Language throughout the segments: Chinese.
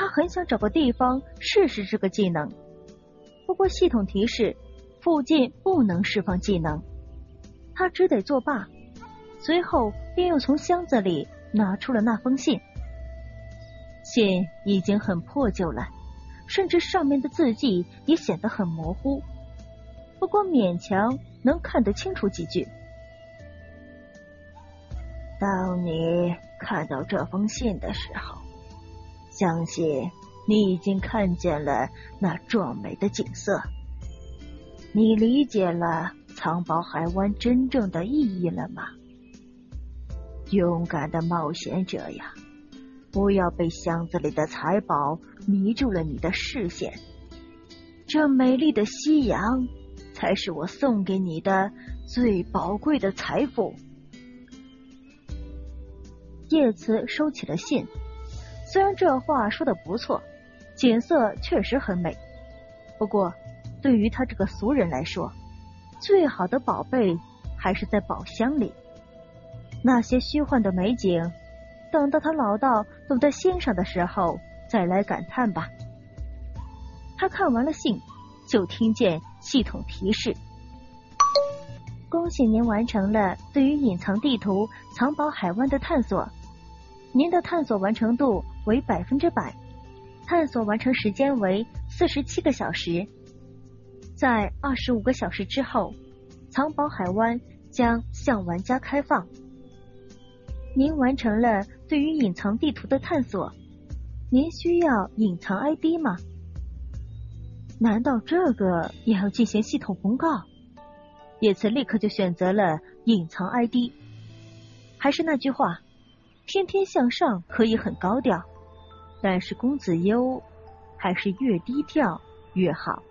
他很想找个地方试试这个技能，不过系统提示附近不能释放技能，他只得作罢。随后便又从箱子里拿出了那封信，信已经很破旧了，甚至上面的字迹也显得很模糊，不过勉强能看得清楚几句。当你看到这封信的时候。相信你已经看见了那壮美的景色，你理解了藏宝海湾真正的意义了吗？勇敢的冒险者呀，不要被箱子里的财宝迷住了你的视线。这美丽的夕阳，才是我送给你的最宝贵的财富。叶慈收起了信。虽然这话说的不错，景色确实很美，不过对于他这个俗人来说，最好的宝贝还是在宝箱里。那些虚幻的美景，等到他老到懂得欣赏的时候再来感叹吧。他看完了信，就听见系统提示：“恭喜您完成了对于隐藏地图藏宝海湾的探索，您的探索完成度。”为百分之百，探索完成时间为四十七个小时。在二十五个小时之后，藏宝海湾将向玩家开放。您完成了对于隐藏地图的探索，您需要隐藏 ID 吗？难道这个也要进行系统公告？叶慈立刻就选择了隐藏 ID。还是那句话，天天向上可以很高调。但是公子优还是越低调越好。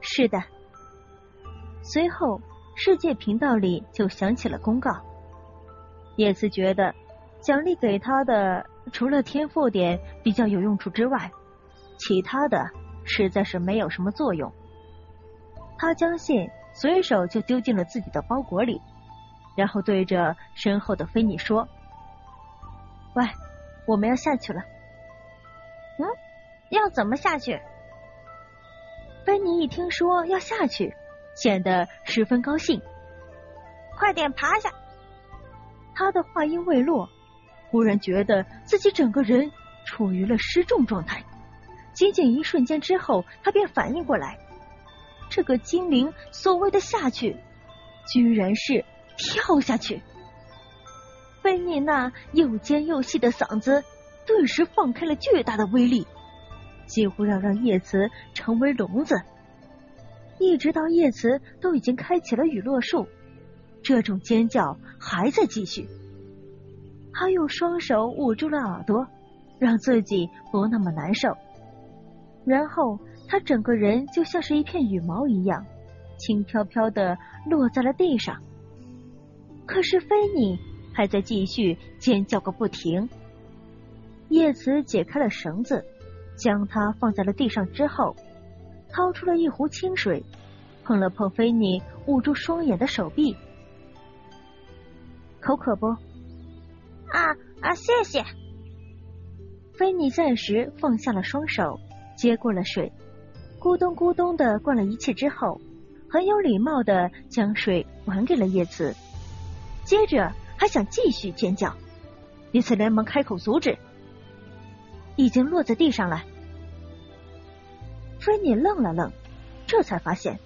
是的。随后，世界频道里就响起了公告。叶子觉得，奖励给他的除了天赋点比较有用处之外，其他的实在是没有什么作用。他将信随手就丢进了自己的包裹里，然后对着身后的菲尼说：“喂。”我们要下去了。嗯，要怎么下去？芬妮一听说要下去，显得十分高兴。快点爬下！他的话音未落，忽然觉得自己整个人处于了失重状态。仅仅一瞬间之后，他便反应过来，这个精灵所谓的下去，居然是跳下去。菲尼那又尖又细的嗓子顿时放开了巨大的威力，几乎要让叶慈成为聋子。一直到叶慈都已经开启了雨落术，这种尖叫还在继续。他用双手捂住了耳朵，让自己不那么难受。然后他整个人就像是一片羽毛一样，轻飘飘的落在了地上。可是菲尼。还在继续尖叫个不停。叶慈解开了绳子，将它放在了地上之后，掏出了一壶清水，碰了碰菲尼捂住双眼的手臂。口渴不？啊啊，谢谢。菲尼暂时放下了双手，接过了水，咕咚咕咚的灌了一气之后，很有礼貌的将水还给了叶慈，接着。还想继续尖叫，叶慈连忙开口阻止。已经落在地上了。菲尼愣了愣，这才发现，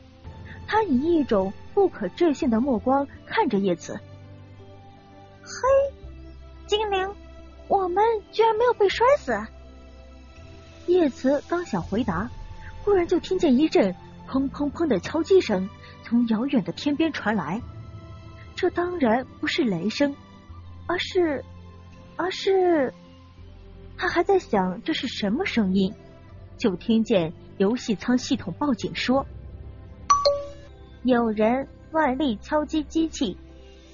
他以一种不可置信的目光看着叶慈。嘿，精灵，我们居然没有被摔死！叶慈刚想回答，忽然就听见一阵砰砰砰的敲击声从遥远的天边传来。这当然不是雷声，而是，而是，他还在想这是什么声音，就听见游戏舱系统报警说，有人外力敲击机器，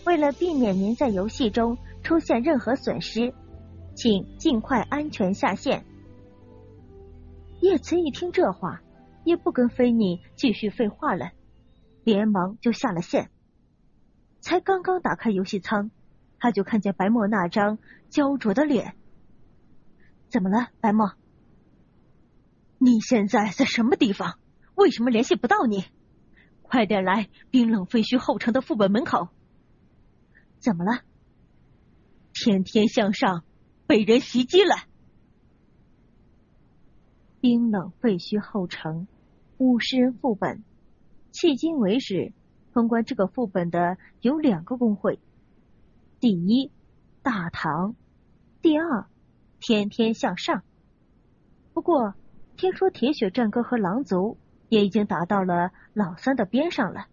为了避免您在游戏中出现任何损失，请尽快安全下线。叶慈一听这话，也不跟菲尼继续废话了，连忙就下了线。才刚刚打开游戏舱，他就看见白墨那张焦灼的脸。怎么了，白墨？你现在在什么地方？为什么联系不到你？快点来冰冷废墟后城的副本门口。怎么了？天天向上被人袭击了。冰冷废墟后城五十人副本，迄今为止通关这个副本的有两个工会。第一，大唐；第二，天天向上。不过。听说铁血战歌和狼族也已经达到了老三的边上了，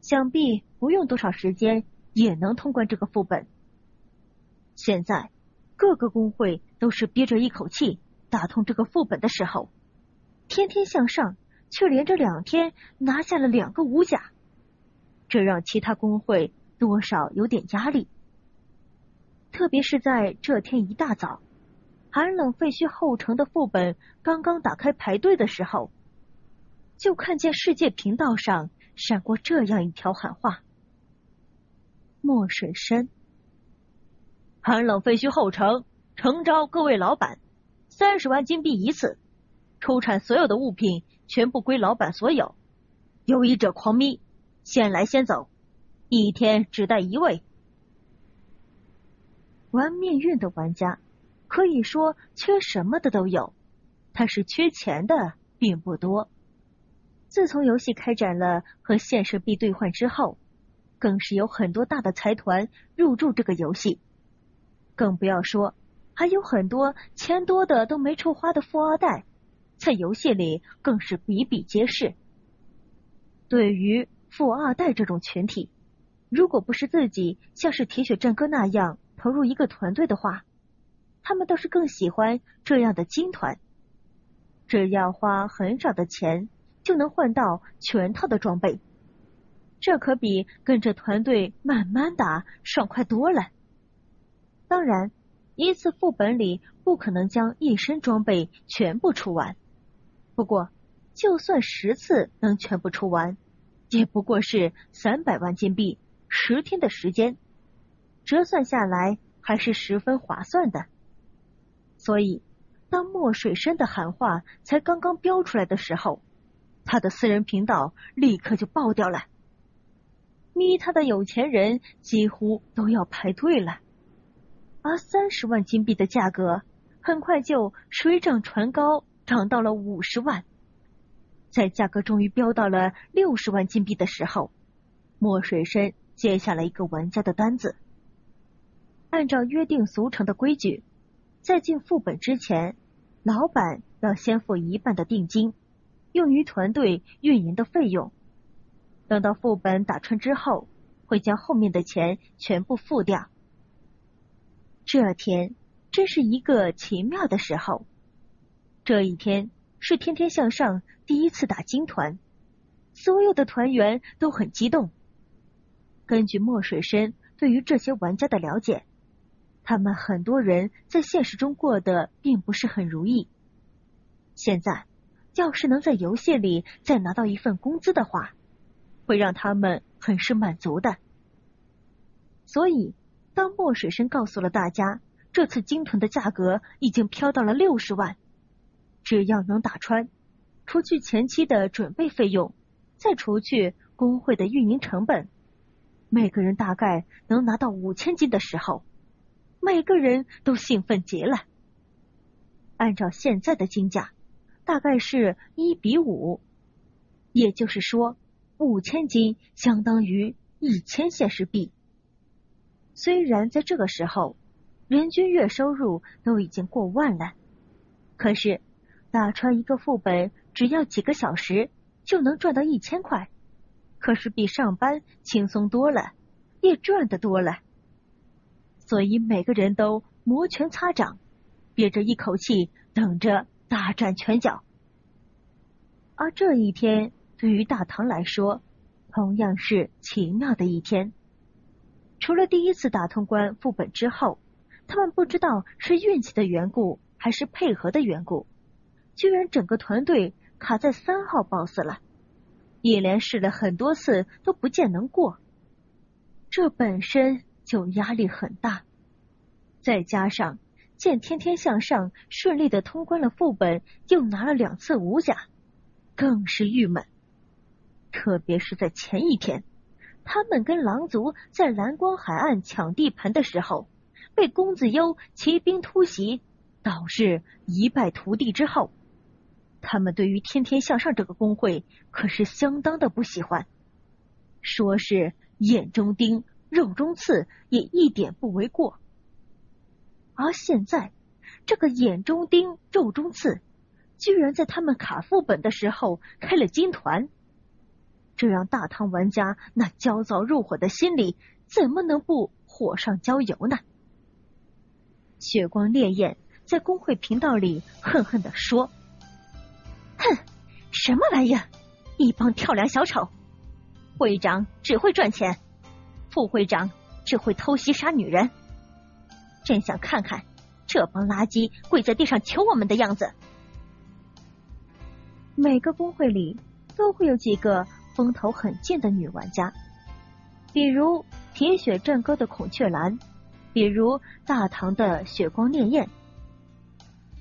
想必不用多少时间也能通关这个副本。现在各个工会都是憋着一口气打通这个副本的时候，天天向上却连着两天拿下了两个五甲，这让其他工会多少有点压力，特别是在这天一大早。寒冷废墟后城的副本刚刚打开排队的时候，就看见世界频道上闪过这样一条喊话：“墨水深，寒冷废墟后城诚招各位老板，三十万金币一次，出产所有的物品全部归老板所有。有意者狂咪，先来先走，一天只带一位。玩命运的玩家。”可以说缺什么的都有，但是缺钱的并不多。自从游戏开展了和现实币兑换之后，更是有很多大的财团入驻这个游戏，更不要说还有很多钱多的都没处花的富二代，在游戏里更是比比皆是。对于富二代这种群体，如果不是自己像是铁血战歌那样投入一个团队的话，他们倒是更喜欢这样的金团，只要花很少的钱就能换到全套的装备，这可比跟着团队慢慢打爽快多了。当然，一次副本里不可能将一身装备全部出完，不过就算十次能全部出完，也不过是三百万金币，十天的时间，折算下来还是十分划算的。所以，当墨水深的喊话才刚刚标出来的时候，他的私人频道立刻就爆掉了。咪他的有钱人几乎都要排队了，而三十万金币的价格很快就水涨船高，涨到了五十万。在价格终于飙到了六十万金币的时候，墨水深接下了一个玩家的单子，按照约定俗成的规矩。在进副本之前，老板要先付一半的定金，用于团队运营的费用。等到副本打穿之后，会将后面的钱全部付掉。这天真是一个奇妙的时候。这一天是天天向上第一次打金团，所有的团员都很激动。根据墨水深对于这些玩家的了解。他们很多人在现实中过得并不是很如意。现在，要是能在游戏里再拿到一份工资的话，会让他们很是满足的。所以，当墨水深告诉了大家，这次金团的价格已经飘到了六十万，只要能打穿，除去前期的准备费用，再除去工会的运营成本，每个人大概能拿到五千金的时候。每个人都兴奋极了。按照现在的金价，大概是一比五，也就是说，五千金相当于一千现实币。虽然在这个时候，人均月收入都已经过万了，可是打穿一个副本只要几个小时就能赚到一千块，可是比上班轻松多了，也赚的多了。所以每个人都摩拳擦掌，憋着一口气等着大展拳脚。而这一天对于大唐来说，同样是奇妙的一天。除了第一次打通关副本之后，他们不知道是运气的缘故还是配合的缘故，居然整个团队卡在三号 BOSS 了，一连试了很多次都不见能过。这本身。就压力很大，再加上见天天向上顺利的通关了副本，又拿了两次五甲，更是郁闷。特别是在前一天，他们跟狼族在蓝光海岸抢地盘的时候，被公子优骑兵突袭，导致一败涂地之后，他们对于天天向上这个工会可是相当的不喜欢，说是眼中钉、肉中刺，也一点不为过。而现在，这个眼中钉、肉中刺，居然在他们卡副本的时候开了金团。这让大唐玩家那焦躁入伙的心里怎么能不火上浇油呢？血光烈焰在工会频道里恨恨的说：“，什么玩意！一帮跳梁小丑！会长只会赚钱，副会长只会偷袭杀女人。真想看看这帮垃圾跪在地上求我们的样子！”每个工会里都会有几个。风头很劲的女玩家，比如铁血战歌的孔雀蓝，比如大唐的血光烈焰。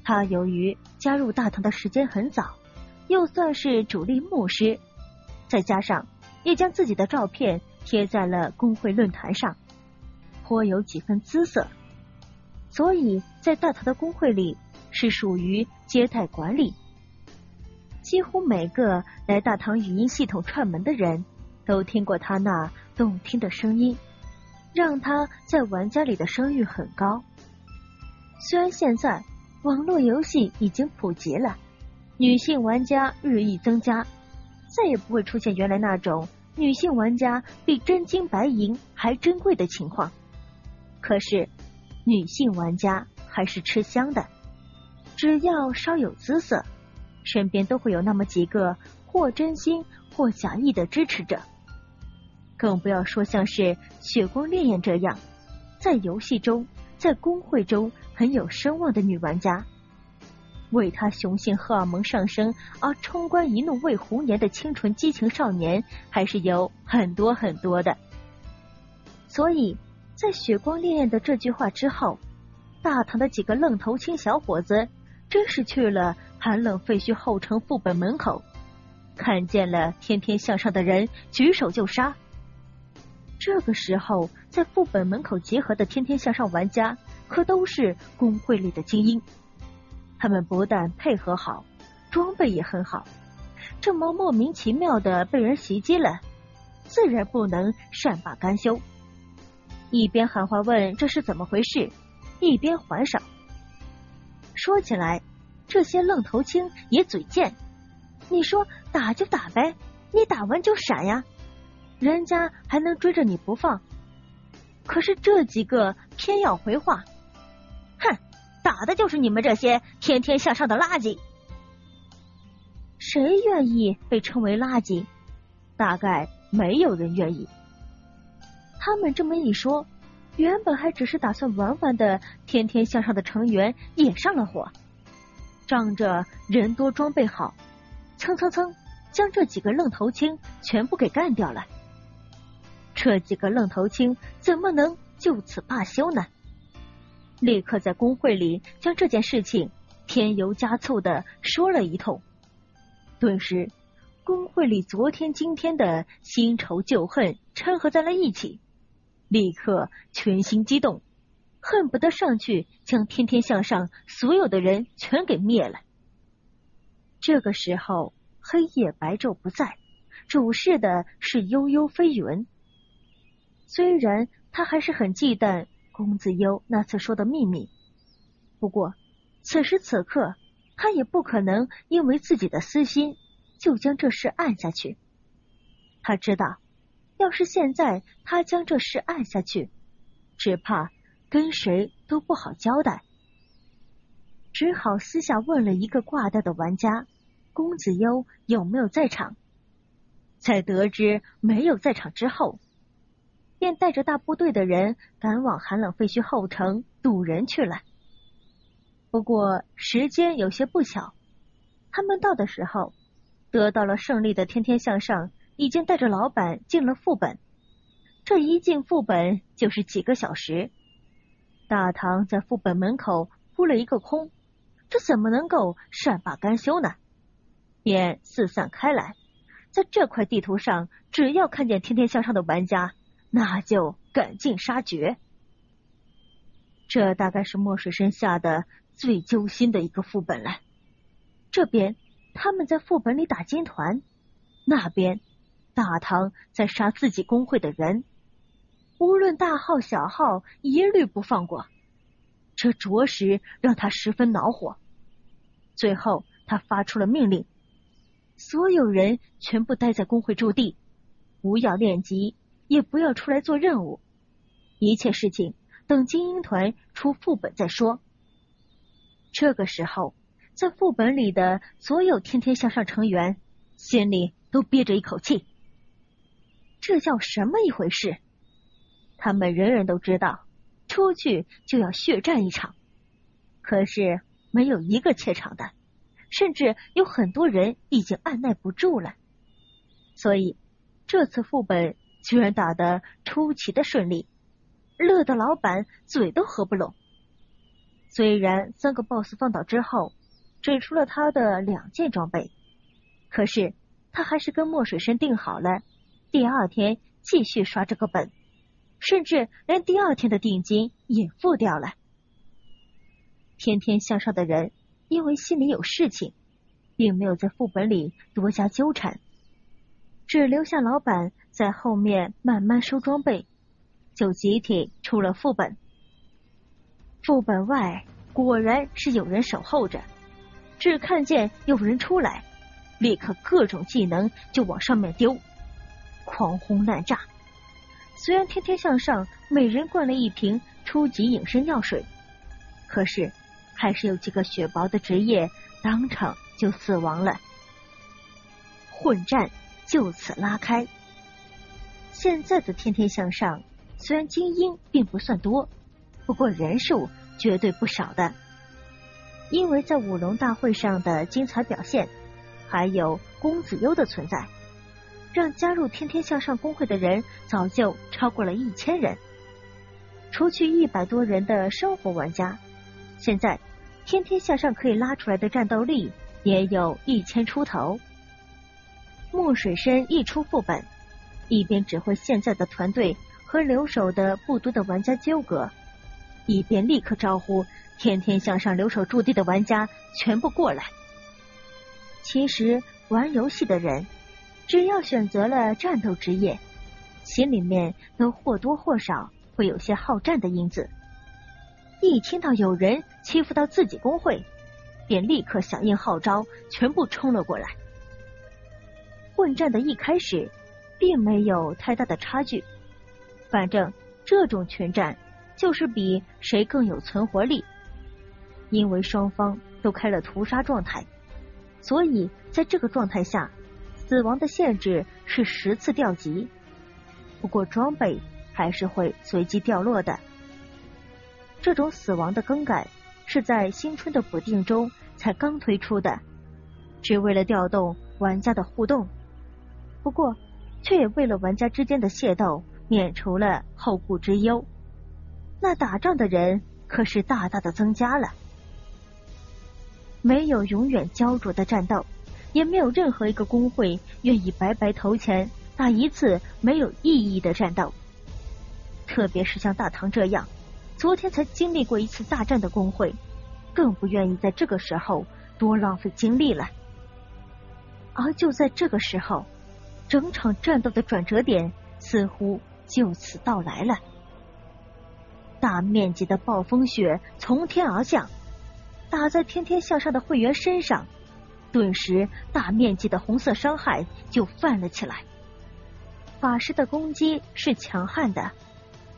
他由于加入大唐的时间很早，又算是主力牧师，再加上也将自己的照片贴在了工会论坛上，颇有几分姿色，所以在大唐的工会里是属于接待管理。几乎每个来大唐语音系统串门的人都听过他那动听的声音，让他在玩家里的声誉很高。虽然现在网络游戏已经普及了，女性玩家日益增加，再也不会出现原来那种女性玩家比真金白银还珍贵的情况。可是，女性玩家还是吃香的，只要稍有姿色。身边都会有那么几个或真心或假意的支持者，更不要说像是血光烈焰这样，在游戏中、在公会中很有声望的女玩家，为他雄性荷尔蒙上升而冲冠一怒为红颜的清纯激情少年，还是有很多很多的。所以在血光烈焰的这句话之后，大唐的几个愣头青小伙子。真是去了寒冷废墟后城副本门口，看见了天天向上的人，举手就杀。这个时候，在副本门口集合的天天向上玩家，可都是工会里的精英。他们不但配合好，装备也很好。这么莫名其妙的被人袭击了，自然不能善罢甘休。一边喊话问这是怎么回事，一边还手。说起来，这些愣头青也嘴贱。你说打就打呗，你打完就闪呀，人家还能追着你不放。可是这几个偏要回话，哼，打的就是你们这些天天向上的垃圾。谁愿意被称为垃圾？大概没有人愿意。他们这么一说。原本还只是打算玩玩的天天向上的成员也上了火，仗着人多装备好，蹭蹭蹭将这几个愣头青全部给干掉了。这几个愣头青怎么能就此罢休呢？立刻在工会里将这件事情添油加醋的说了一通，顿时工会里昨天今天的新仇旧恨掺合在了一起。立刻全心激动，恨不得上去将天天向上所有的人全给灭了。这个时候，黑夜白昼不在，主事的是悠悠飞云。虽然他还是很忌惮公子悠那次说的秘密，不过此时此刻，他也不可能因为自己的私心就将这事按下去。他知道。要是现在他将这事按下去，只怕跟谁都不好交代。只好私下问了一个挂掉的玩家公子优有没有在场。在得知没有在场之后，便带着大部队的人赶往寒冷废墟后城堵人去了。不过时间有些不巧，他们到的时候，得到了胜利的天天向上。已经带着老板进了副本，这一进副本就是几个小时。大唐在副本门口扑了一个空，这怎么能够善罢甘休呢？便四散开来，在这块地图上，只要看见天天向上的玩家，那就赶尽杀绝。这大概是墨水生下的最揪心的一个副本了。这边他们在副本里打金团，那边大唐在杀自己工会的人，无论大号小号，一律不放过。这着实让他十分恼火。最后，他发出了命令。所有人全部待在工会驻地，不要练级，也不要出来做任务。一切事情等精英团出副本再说。这个时候，在副本里的所有天天向上成员心里都憋着一口气。这叫什么一回事？他们人人都知道，出去就要血战一场，可是没有一个怯场的。甚至有很多人已经按耐不住了，所以这次副本居然打得出奇的顺利，乐的老板嘴都合不拢。虽然三个 BOSS 放倒之后只出了他的两件装备，可是他还是跟墨水生定好了，第二天继续刷这个本，甚至连第二天的定金也付掉了。天天向上的人。因为心里有事情，并没有在副本里多加纠缠，只留下老板在后面慢慢收装备，就集体出了副本。副本外果然是有人守候着，只看见有人出来，立刻各种技能就往上面丢，狂轰滥炸。虽然天天向上每人灌了一瓶初级隐身药水，可是。还是有几个血薄的职业当场就死亡了，混战就此拉开。现在的天天向上虽然精英并不算多，不过人数绝对不少的。因为在舞龙大会上的精彩表现，还有公子优的存在，让加入天天向上公会的人早就超过了一千人。除去一百多人的生活玩家，现在。天天向上可以拉出来的战斗力也有一千出头。墨水深一出副本，一边指挥现在的团队和留守的不多的玩家纠葛，一边立刻招呼天天向上留守驻地的玩家全部过来。其实玩游戏的人，只要选择了战斗职业，心里面都或多或少会有些好战的因子。一听到有人欺负到自己工会，便立刻响应号召，全部冲了过来。混战的一开始，并没有太大的差距，反正这种群战就是比谁更有存活力。因为双方都开了屠杀状态，所以在这个状态下，死亡的限制是十次掉级，不过装备还是会随机掉落的。这种死亡的更改是在新春的补丁中才刚推出的，只为了调动玩家的互动。不过，却也为了玩家之间的械斗免除了后顾之忧。那打仗的人可是大大的增加了。没有永远焦灼的战斗，也没有任何一个工会愿意白白投钱打一次没有意义的战斗。特别是像大唐这样。昨天才经历过一次大战的工会，更不愿意在这个时候多浪费精力了。而就在这个时候，整场战斗的转折点似乎就此到来了。大面积的暴风雪从天而降，打在天天向上的会员身上，顿时大面积的红色伤害就泛了起来。法师的攻击是强悍的，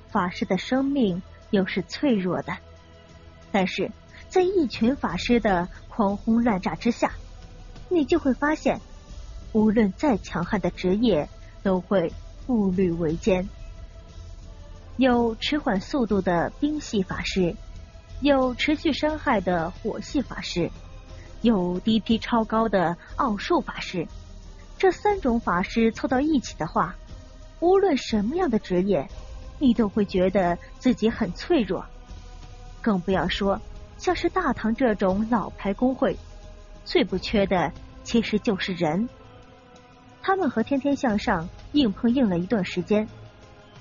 法师的生命。又是脆弱的，但是在一群法师的狂轰滥炸之下，你就会发现，无论再强悍的职业都会步履维艰。有迟缓速度的冰系法师，有持续伤害的火系法师，有 DP 超高的奥数法师。这三种法师凑到一起的话，无论什么样的职业。你都会觉得自己很脆弱，更不要说像是大唐这种老牌工会，最不缺的其实就是人。他们和天天向上硬碰硬了一段时间，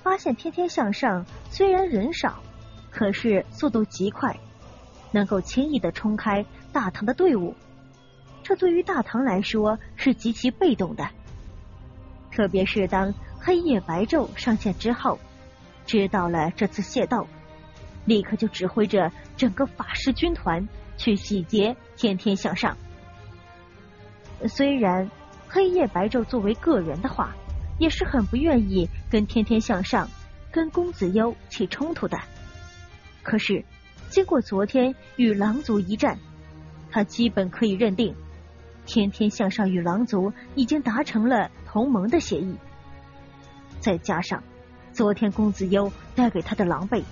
发现天天向上虽然人少，可是速度极快，能够轻易的冲开大唐的队伍。这对于大唐来说是极其被动的，特别是当黑夜白昼上线之后，知道了这次械斗，立刻就指挥着整个法师军团去洗劫天天向上。虽然。黑夜白昼作为个人的话，也是很不愿意跟天天向上、跟公子优起冲突的。可是经过昨天与狼族一战，他基本可以认定，天天向上与狼族已经达成了同盟的协议。再加上昨天公子优带给他的狼狈，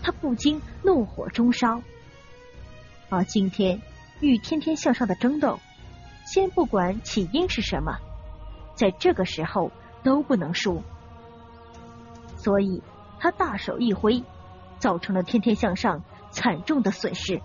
他不禁怒火中烧。而今天与天天向上的争斗。先不管起因是什么，在这个时候都不能输，所以他大手一挥，造成了天天向上惨重的损失。